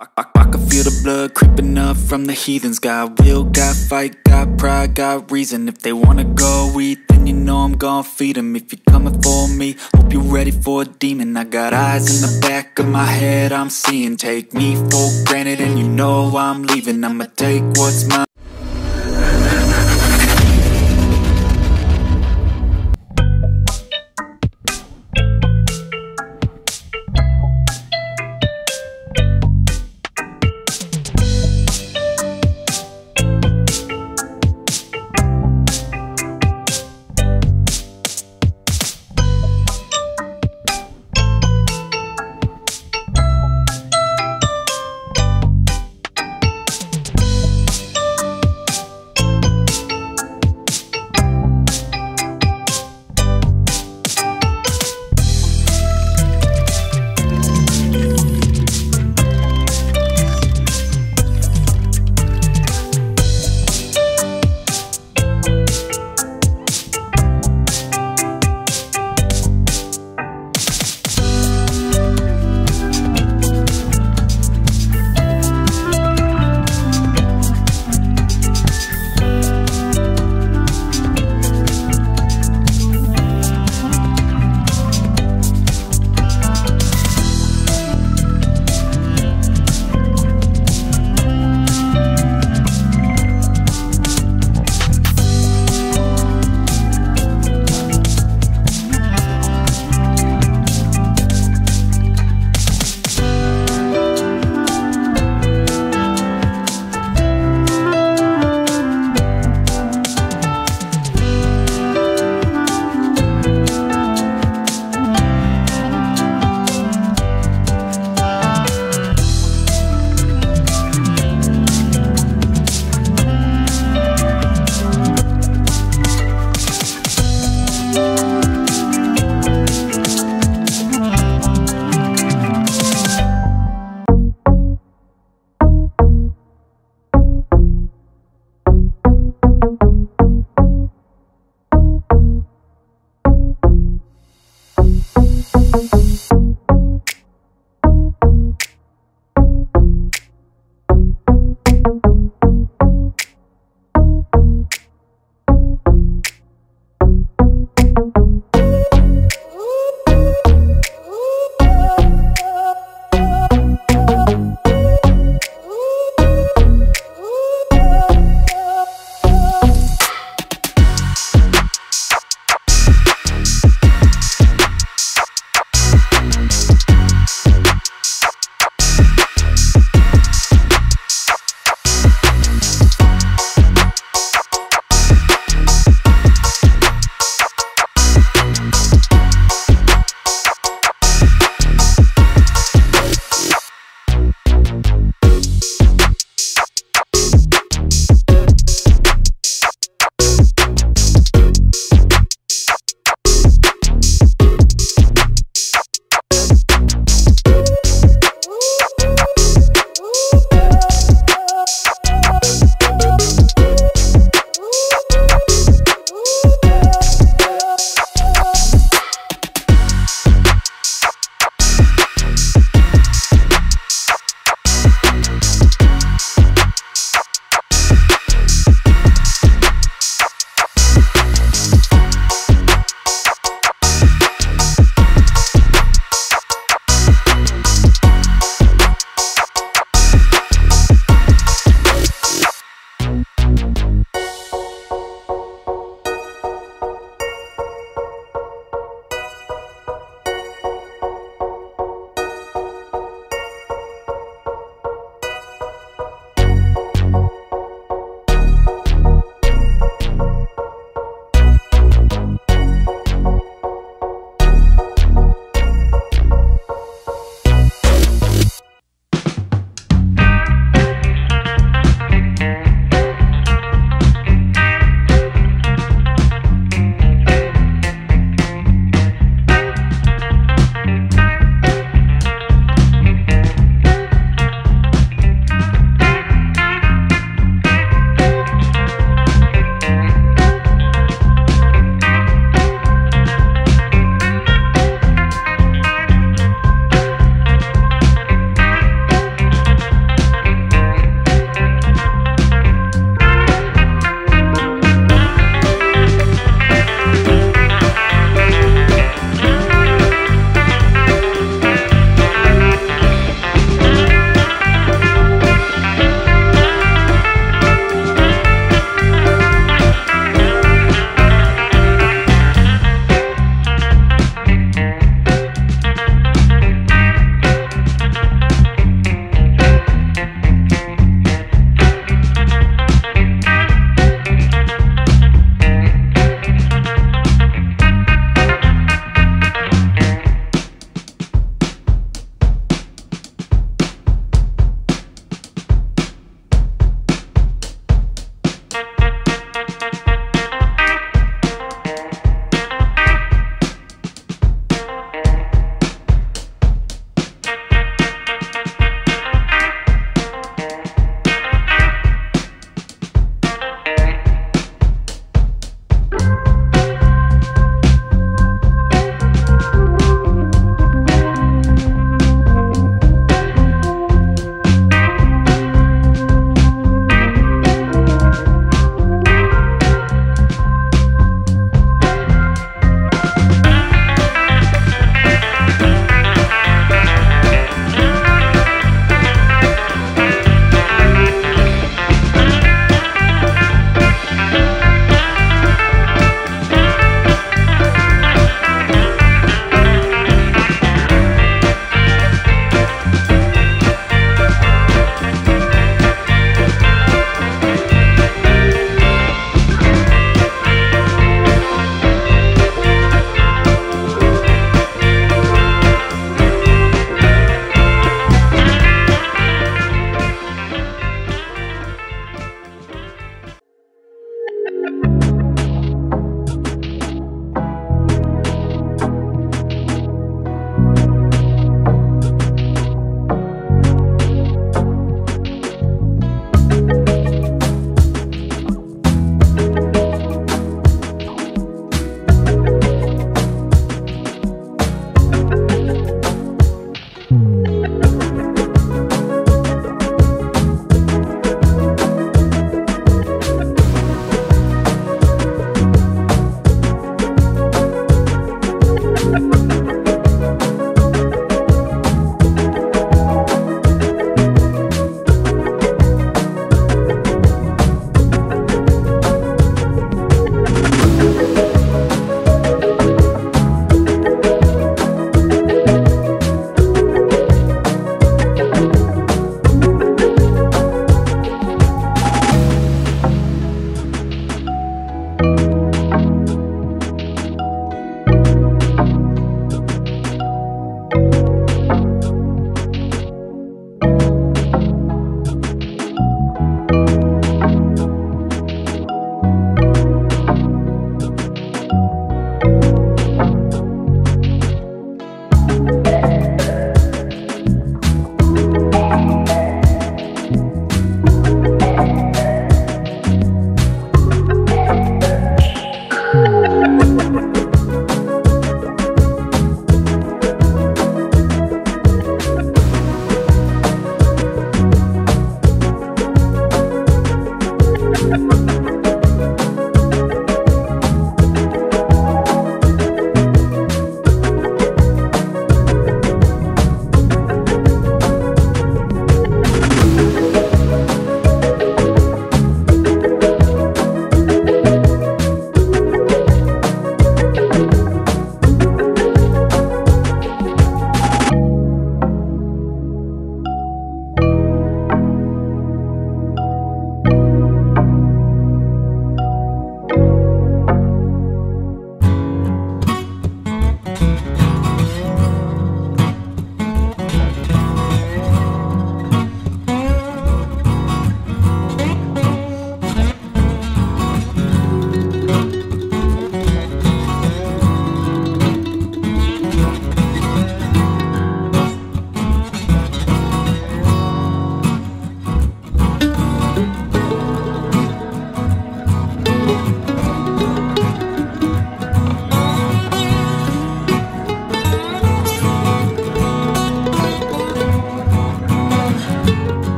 I, I, I can feel the blood creeping up from the heathens. Got will, got fight, got pride, got reason. If they wanna go eat, then you know I'm gon' feed them If you're coming for me, hope you're ready for a demon. I got eyes in the back of my head, I'm seeing. Take me for granted and you know I'm leaving. I'ma take what's mine.